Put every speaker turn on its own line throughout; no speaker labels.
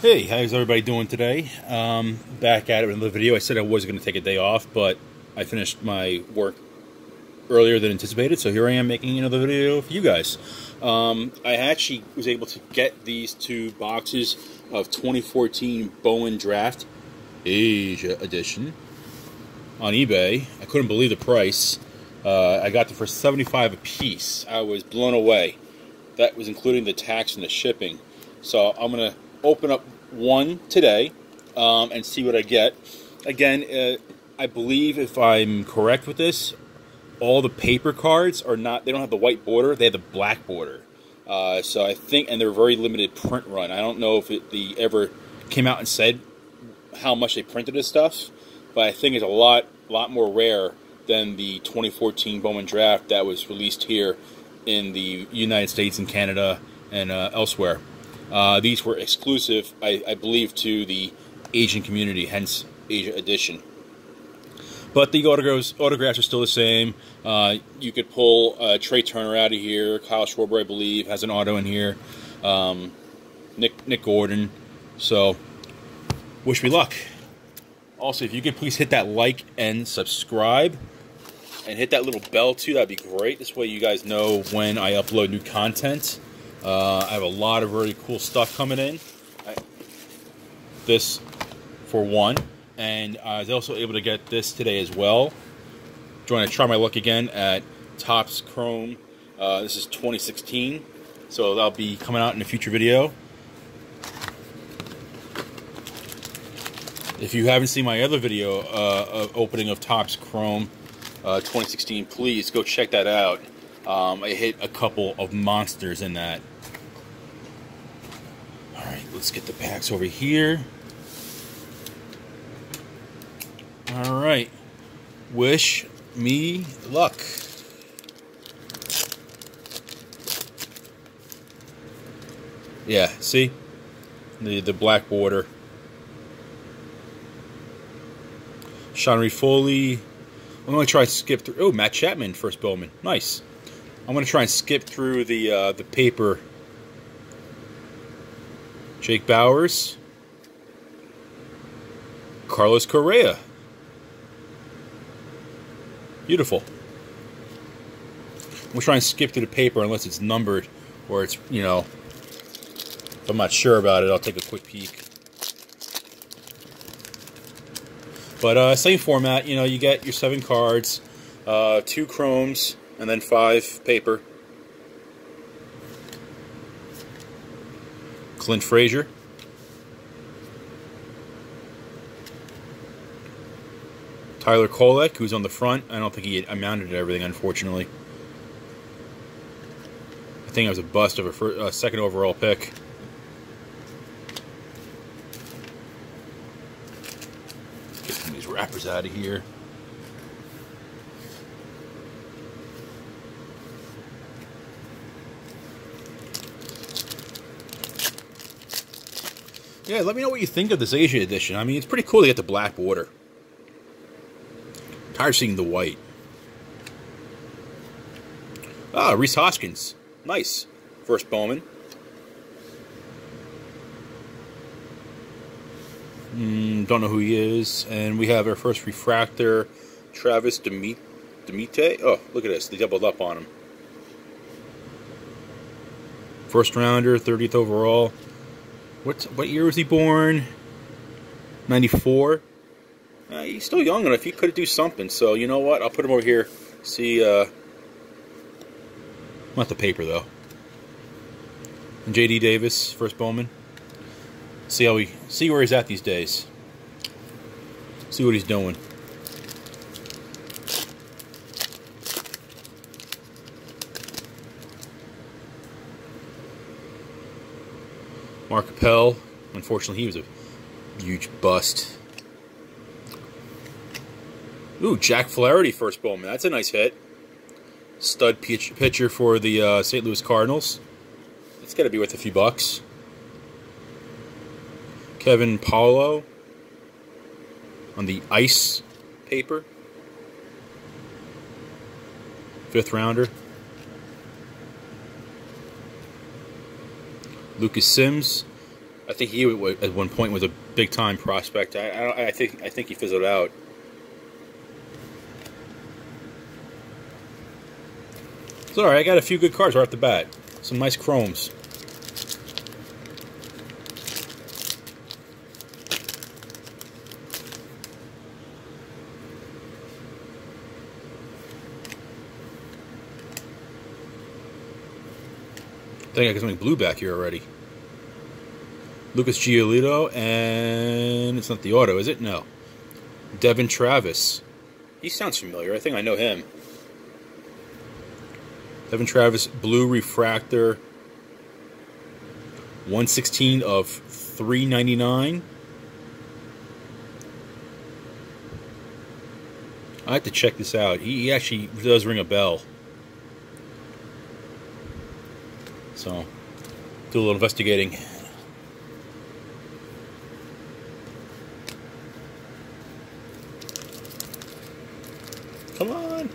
Hey, how's everybody doing today? Um, back at it with another video. I said I was going to take a day off, but I finished my work earlier than anticipated, so here I am making another video for you guys. Um, I actually was able to get these two boxes of 2014 Bowman Draft Asia Edition on eBay. I couldn't believe the price. Uh, I got them for 75 a piece. I was blown away. That was including the tax and the shipping. So I'm going to open up one today um, and see what I get. Again, uh, I believe if I'm correct with this, all the paper cards are not, they don't have the white border, they have the black border. Uh, so I think, and they're very limited print run. I don't know if it, the ever came out and said how much they printed this stuff, but I think it's a lot, lot more rare than the 2014 Bowman Draft that was released here in the United States and Canada and uh, elsewhere. Uh, these were exclusive, I, I, believe, to the Asian community, hence Asia Edition. But the autographs, autographs are still the same. Uh, you could pull uh, Trea Turner out of here. Kyle Schwarber, I believe, has an auto in here. Um, Nick Nick Gordon. So, wish me luck. Also, if you could please hit that like and subscribe, and hit that little bell too, that'd be great. This way, you guys know when I upload new content. Uh, I have a lot of really cool stuff coming in. I, this for one. And I was also able to get this today as well. Trying to try my luck again at Topps Chrome. Uh, this is 2016. So that'll be coming out in a future video. If you haven't seen my other video uh, of opening of Topps Chrome uh, 2016, please go check that out. Um, I hit a couple of monsters in that. Let's get the packs over here. Alright. Wish me luck. Yeah, see? The the black border. Sean Foley. I'm to try to skip through. Oh, Matt Chapman, first Bowman. Nice. I'm to try and skip through the uh, the paper. Jake Bowers, Carlos Correa. Beautiful. I'm try and skip through the paper unless it's numbered or it's, you know, if I'm not sure about it, I'll take a quick peek. But uh, same format, you know, you get your seven cards, uh, two chromes, and then five paper. Clint Frazier. Tyler Kolek, who's on the front. I don't think he had mounted everything, unfortunately. I think it was a bust of a first, second overall pick. Get some of these wrappers out of here. Yeah, let me know what you think of this Asia edition. I mean, it's pretty cool to get the black border. Tired seeing the white. Ah, Rhys Hoskins. Nice. First Bowman. Mm, don't know who he is. And we have our first refractor, Travis Demite. Demite? Oh, look at this. They doubled up on him. First rounder, 30th overall. What, what year was he born? 94? Uh, he's still young enough. He could do something. So, you know what? I'll put him over here. See, uh... Not the paper, though. And J.D. Davis, first Bowman. See how he... See where he's at these days. See what he's doing. Mark Appel. Unfortunately, he was a huge bust. Ooh, Jack Flaherty, first Bowman. That's a nice hit. Stud pitch, pitcher for the uh, St. Louis Cardinals. It's got to be worth a few bucks. Kevin Padlo on the ice paper. Fifth rounder. Lucas Sims. I think he at one point was a big time prospect. I, I, I think I think he fizzled out. So, all right, I got a few good cards right off the bat. Some nice chromes. Think I got something blue back here already. Lucas Giolito, and it's not the auto, is it? No. Devon Travis. He sounds familiar. I think I know him. Devon Travis, blue refractor. 116 of 399. I have to check this out. He actually does ring a bell. So, do a little investigating. Come on.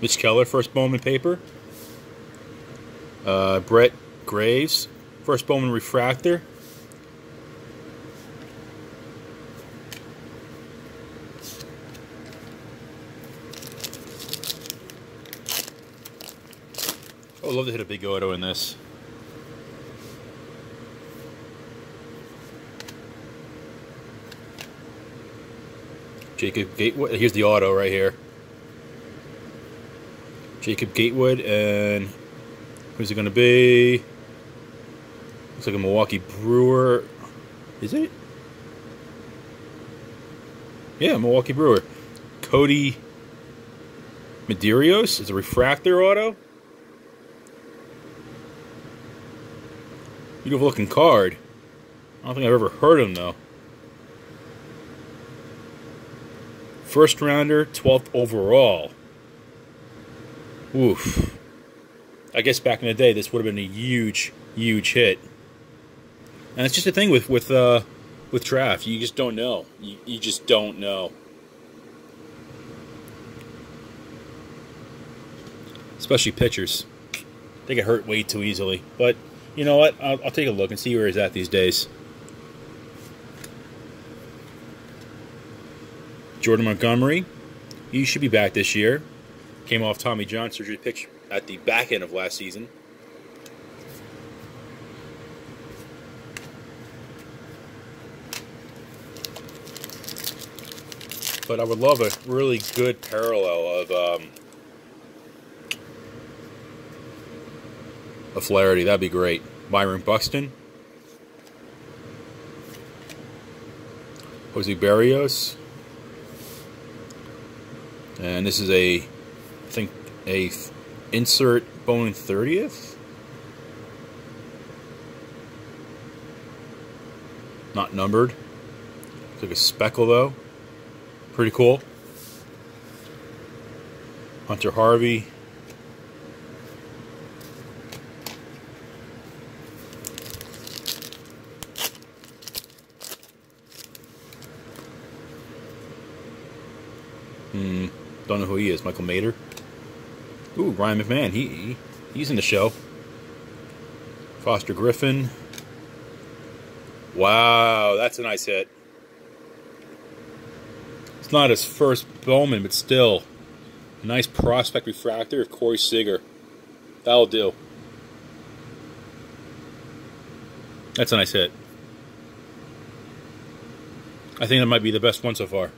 Mitch Keller, first Bowman paper. Uh, Brett Graves, first Bowman refractor. I would love to hit a big auto in this. Jacob Gatewood. Here's the auto right here. Jacob Gatewood and who's it going to be? Looks like a Milwaukee Brewer. Is it? Yeah, Milwaukee Brewer. Kodi Medeiros is a refractor auto. Beautiful looking card. I don't think I've ever heard him though. First rounder, 12th overall. Oof. I guess back in the day, this would have been a huge, huge hit. And it's just a thing with with uh, with draft. You just don't know. You, you just don't know. Especially pitchers. They get hurt way too easily. But you know what? I'll, I'll take a look and see where he's at these days. Jordan Montgomery, he should be back this year. Came off Tommy John surgery pitch at the back end of last season. But I would love a really good parallel of um, a Flaherty. That'd be great. Byron Buxton. Jose Berrios. And this is a, I think, a insert Bowman 30th. Not numbered. Looks like a speckle though. Pretty cool. Hunter Harvey. Hmm. Don't know who he is. Michael Mater. Ooh, Ryan McMahon. He, he he's in the show. Foster Griffin. Wow, that's a nice hit. It's not his first Bowman, but still. Nice prospect refractor of Corey Seager. That'll do. That's a nice hit. I think that might be the best one so far.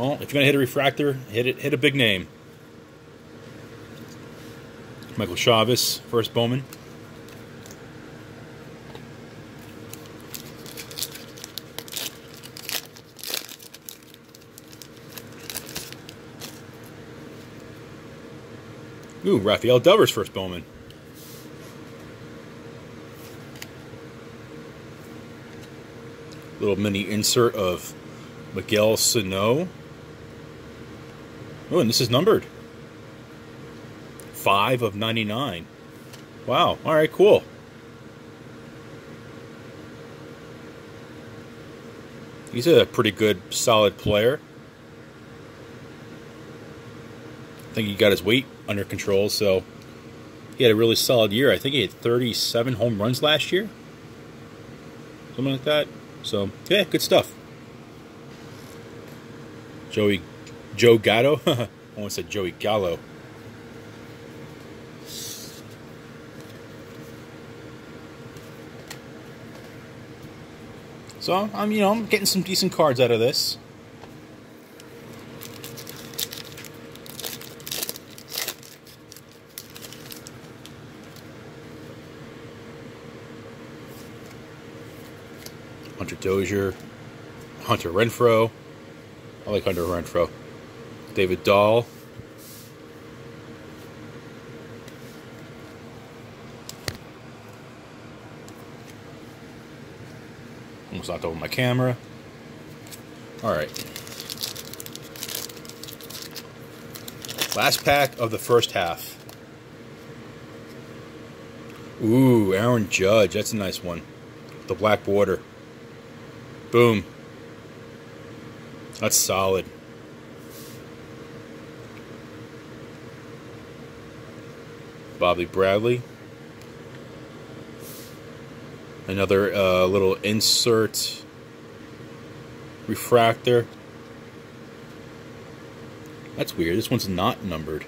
Well, if you're gonna hit a refractor, hit it. Hit a big name. Michael Chavis, first Bowman. Ooh, Rafael Devers, first Bowman. Little mini insert of Miguel Sano. Oh, and this is numbered. 5 of 99. Wow. All right, cool. He's a pretty good, solid player. I think he got his weight under control, so he had a really solid year. I think he had 37 home runs last year. Something like that. So, yeah, good stuff. Joey, Joe Gatto. I almost said Joey Gallo. So I'm, you know, I'm getting some decent cards out of this. Hunter Dozier, Hunter Renfroe. I like Hunter Renfroe. David Dahl. Almost knocked over my camera. All right. Last pack of the first half. Ooh, Aaron Judge. That's a nice one. The black border. Boom. That's solid. Bobby Bradley. Another uh, little insert refractor. That's weird. This one's not numbered.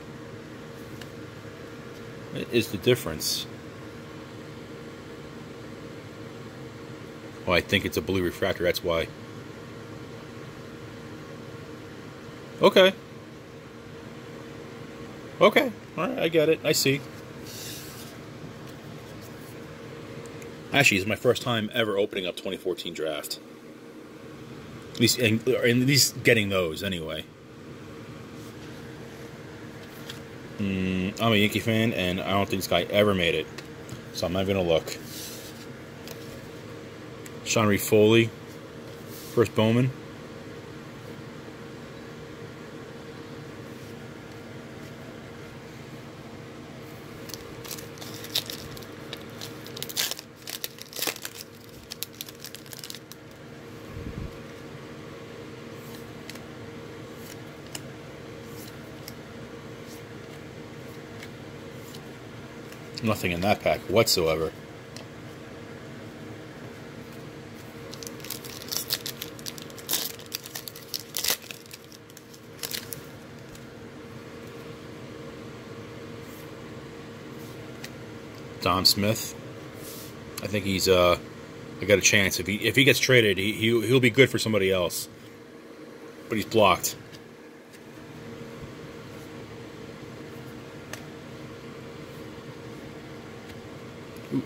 What is the difference? Oh, I think it's a blue refractor. That's why. Okay. Okay. All right, I get it. I see. Actually, it's my first time ever opening up 2014 draft. At least, at least getting those anyway. Mm, I'm a Yankee fan, and I don't think this guy ever made it, so I'm not gonna look. Sean Reid Foley, first Bowman. Nothing in that pack whatsoever. Dom Smith. I think he's uh I got a chance. If he if he gets traded, he, he he'll be good for somebody else. But he's blocked.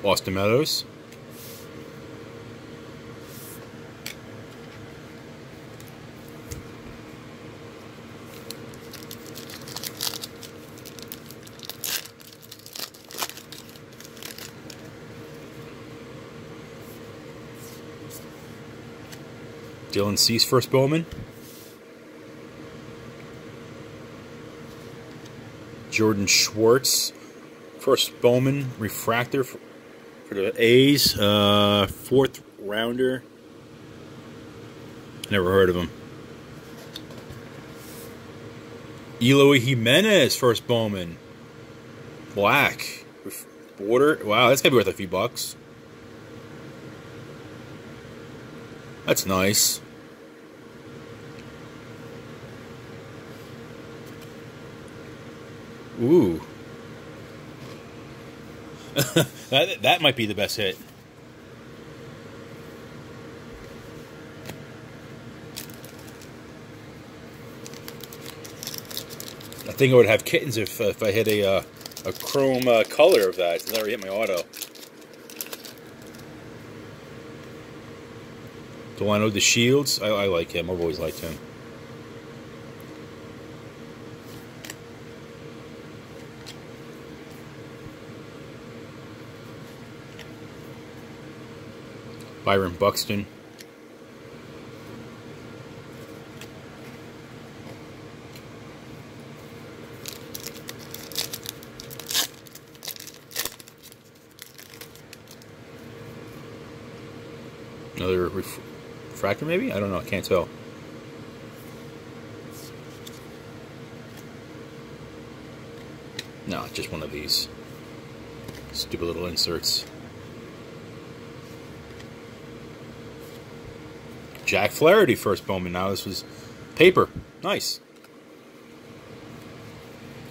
Austin Meadows. Dylan Cease first Bowman. Jordan Schwartz first Bowman refractor for, the A's. Uh, fourth rounder. Never heard of him. Eloy Jimenez first Bowman. Black. Border. Wow, that's going to be worth a few bucks. That's nice. Ooh. that, that might be the best hit. I think I would have kittens if, if I had a, uh, a chrome uh, color of that. It's never hit my auto. Delino DeShields. I, I like him. I've always liked him. Byron Buxton. Another refractor, maybe? I don't know. I can't tell. No, just one of these stupid little inserts. Jack Flaherty first Bowman. Now this was paper. Nice.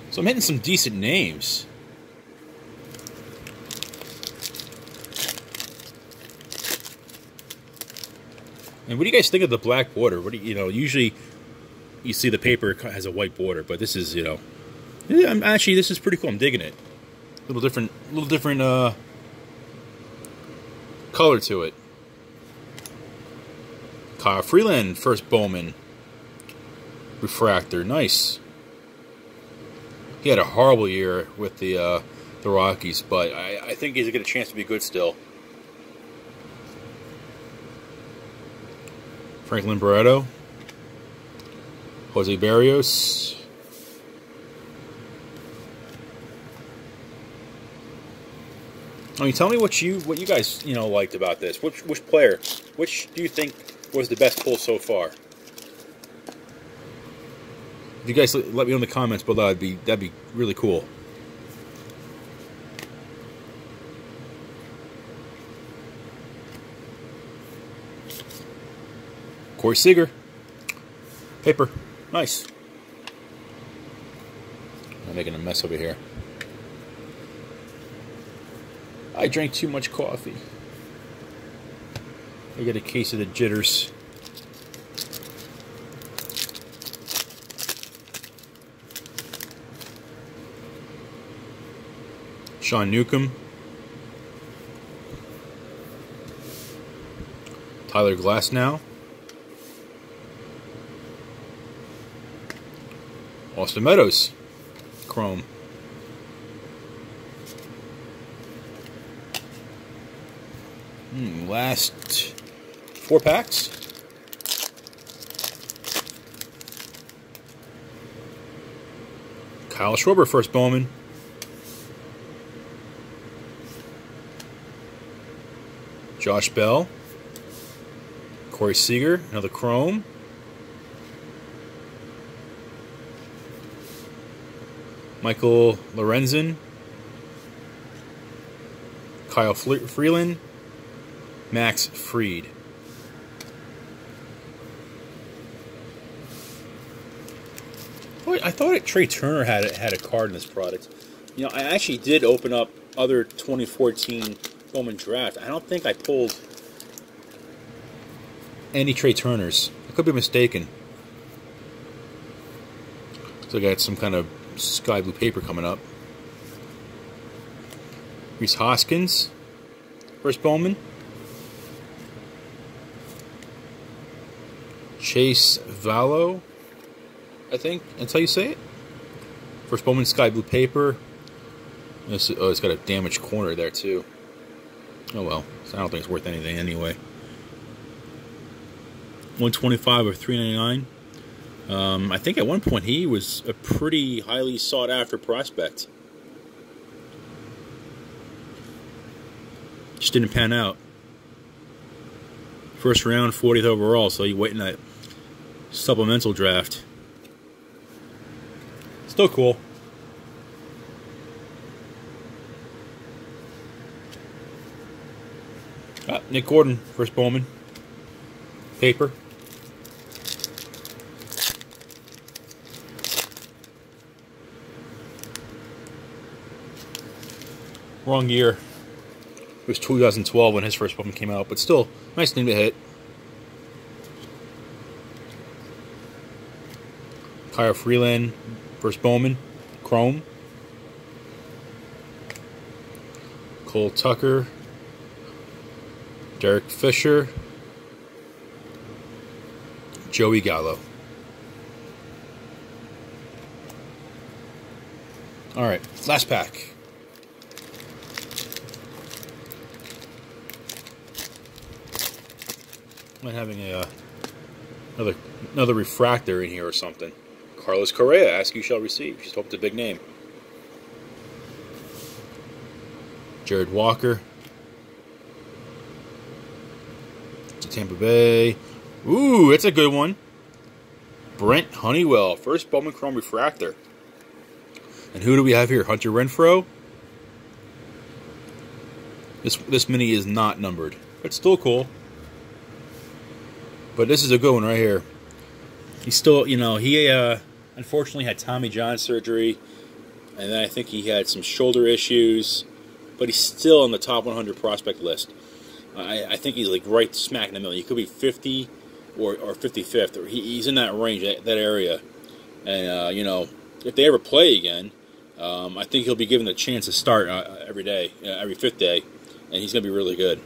So I'm hitting some decent names. And what do you guys think of the black border? What do you, you know, usually you see the paper has a white border, but this is, you know, I'm actually this is pretty cool. I'm digging it. A little different, a little different uh color to it. Freeland, first Bowman. Refractor, nice. He had a horrible year with the uh, the Rockies, but I, I think he's got a chance to be good still. Franklin Barreto, Jose Berrios, I mean, tell me what you what you guys you know liked about this. Which which player? Which do you think was the best pull so far? If you guys let me know in the comments below, that'd be that'd be really cool. Corey Seager. Paper. Nice. I'm making a mess over here. I drank too much coffee. I get a case of the jitters. Sean Newcomb. Tyler Glasnow. Austin Meadows. Chrome. Hmm, last four packs. Kyle Schwarber, first Bowman. Josh Bell. Corey Seager, another Chrome. Michael Lorenzen. Kyle Freeland. Max Fried. I thought Trea Turner had had a card in this product. You know, I actually did open up other 2014 Bowman draft. I don't think I pulled any Trea Turners. I could be mistaken. So I got some kind of sky blue paper coming up. Rhys Hoskins, first Bowman. Chase Vallot, I think that's how you say it. First Bowman sky blue paper. This, oh, it's got a damaged corner there too. Oh well, I don't think it's worth anything anyway. 125 or 399. Um, I think at one point he was a pretty highly sought after prospect. Just didn't pan out. First round, 40th overall, so you waiting that supplemental draft. Still cool. Ah, Nick Gordon, first Bowman. Paper. Wrong year. It was 2012 when his first Bowman came out, but still, nice name to hit. Kyle Freeland, first Bowman. Chrome. Cole Tucker, Derek Fisher, Joey Gallo. All right, last pack. I'm having a uh, another another refractor in here or something. Carlos Correa, ask you shall receive. Just hope it's a big name. Jared Walker, to Tampa Bay. Ooh, it's a good one. Brent Honeywell, first Bowman Chrome Refractor. And who do we have here? Hunter Renfroe? This this mini is not numbered. It's still cool. But this is a good one right here. He's still, you know, he uh, unfortunately had Tommy John surgery, and then I think he had some shoulder issues, but he's still on the top 100 prospect list. I, I think he's like right smack in the middle. He could be 50 or, or 55th, or he, he's in that range, that, that area. And, uh, you know, if they ever play again, um, I think he'll be given the chance to start uh, every day, uh, every fifth day, and he's going to be really good.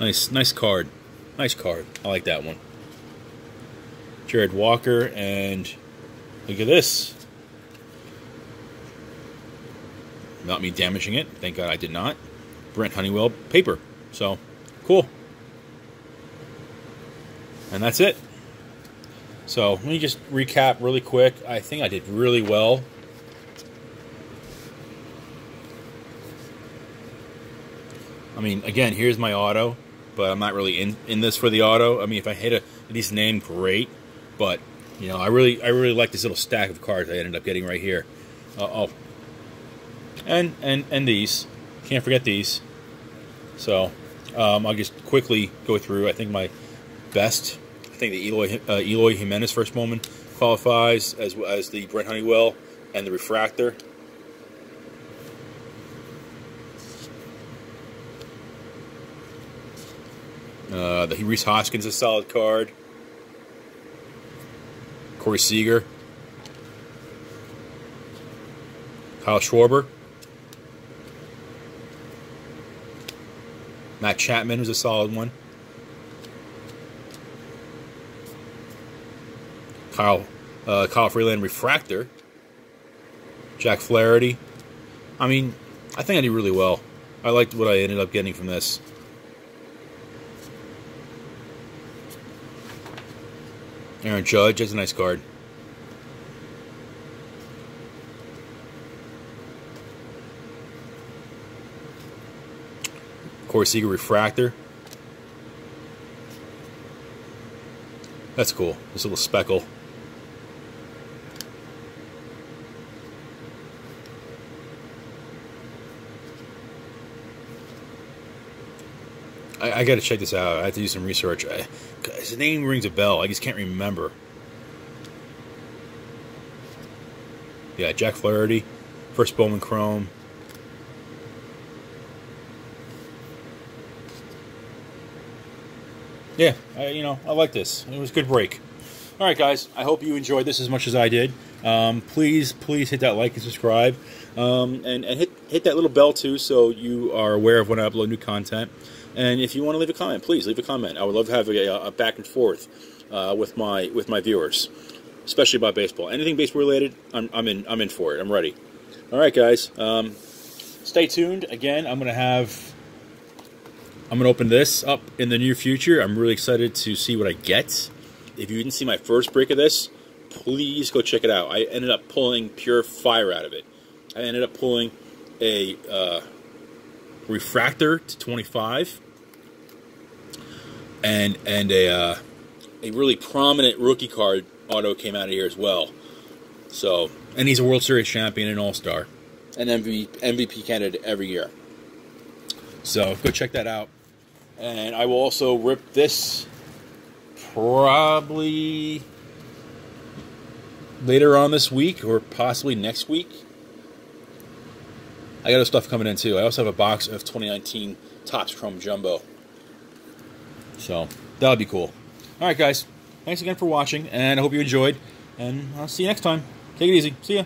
Nice, nice card. Nice card. I like that one. Jared Walker, and look at this. Not me damaging it. Thank God I did not. Brent Honeywell paper. So, cool. And that's it. So, let me just recap really quick. I think I did really well. I mean, again, here's my auto but I'm not really in, in this for the auto. I mean, if I hit a, a decent name, great. But, you know, I really I really like this little stack of cards I ended up getting right here. Uh, oh. And, and, and these. Can't forget these. So, um, I'll just quickly go through, I think, my best. I think the Eloy, uh, Eloy Jimenez first Bowman qualifies, as, as the Brent Honeywell and the Refractor. Uh, the Rhys Hoskins is a solid card. Corey Seager. Kyle Schwarber. Matt Chapman was a solid one. Kyle uh, Kyle Freeland Refractor. Jack Flaherty. I mean, I think I did really well. I liked what I ended up getting from this. Aaron Judge is a nice card. Corey Seager Refractor. That's cool. This little speckle. I, got to check this out. I have to do some research. I, his name rings a bell. I just can't remember. Yeah, Jack Flaherty, first Bowman Chrome. Yeah, I, you know, I like this. It was a good break. All right, guys. I hope you enjoyed this as much as I did. Um, please, please hit that like and subscribe, um, and, and hit hit that little bell too, so you are aware of when I upload new content. And if you want to leave a comment, please leave a comment. I would love to have a, a back and forth uh, with my with my viewers, especially about baseball. Anything baseball related, I'm, I'm in. I'm in for it. I'm ready. All right, guys. Um, stay tuned. Again, I'm going to have. I'm to open this up in the near future. I'm really excited to see what I get. If you didn't see my first break of this, please go check it out. I ended up pulling pure fire out of it. I ended up pulling a uh, refractor to 25 and and a uh, a really prominent rookie card auto came out of here as well. So, and he's a World Series champion and All Star, and MVP MVP candidate every year. So go check that out. And I will also rip this probably later on this week or possibly next week. I got other stuff coming in too. I also have a box of 2019 Topps Chrome Jumbo. So that would be cool. All right, guys. Thanks again for watching, and I hope you enjoyed. And I'll see you next time. Take it easy. See ya.